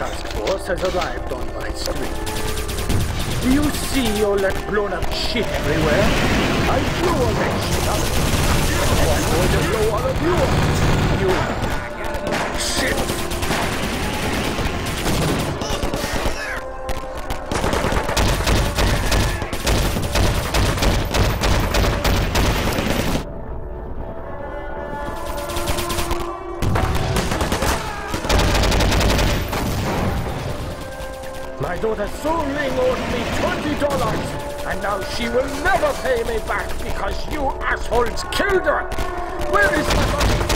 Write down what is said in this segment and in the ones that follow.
has arrived on my street. Do you see all that blown up shit everywhere? I blew all that shit I'm going to blow all of you up. You shit. My daughter Su Ling owed me twenty dollars, and now she will never pay me back because you assholes killed her. Where is my money?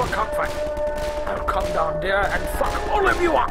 For comfort. I'll come down there and fuck all of you up.